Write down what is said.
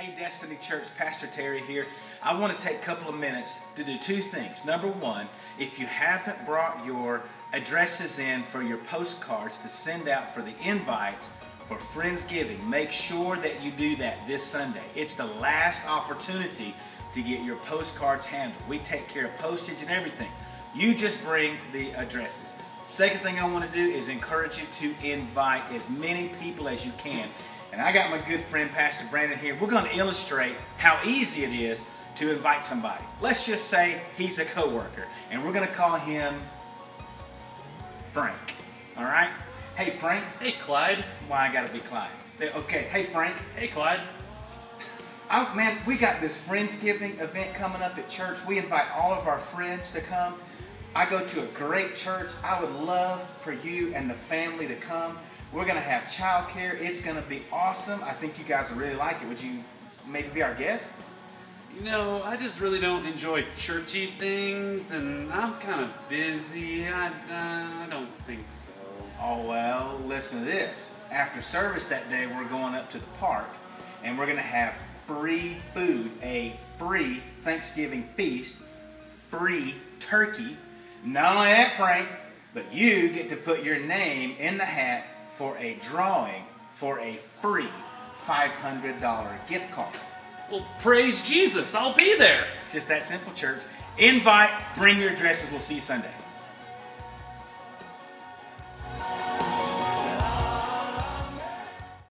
Hey, Destiny Church, Pastor Terry here. I want to take a couple of minutes to do two things. Number one, if you haven't brought your addresses in for your postcards to send out for the invites for Friendsgiving, make sure that you do that this Sunday. It's the last opportunity to get your postcards handled. We take care of postage and everything. You just bring the addresses. Second thing I want to do is encourage you to invite as many people as you can. And I got my good friend Pastor Brandon here. We're going to illustrate how easy it is to invite somebody. Let's just say he's a coworker, and we're going to call him Frank. All right? Hey, Frank. Hey, Clyde. Why I got to be Clyde? Okay. Hey, Frank. Hey, Clyde. I, man, we got this Friendsgiving event coming up at church. We invite all of our friends to come. I go to a great church. I would love for you and the family to come. We're going to have childcare. It's going to be awesome. I think you guys will really like it. Would you maybe be our guest? You know, I just really don't enjoy churchy things, and I'm kind of busy. I, uh, I don't think so. Oh, well, listen to this. After service that day, we're going up to the park, and we're going to have free food, a free Thanksgiving feast, free turkey. Not only that, Frank, but you get to put your name in the hat for a drawing for a free $500 gift card. Well, praise Jesus. I'll be there. It's just that simple, church. Invite, bring your addresses. We'll see you Sunday.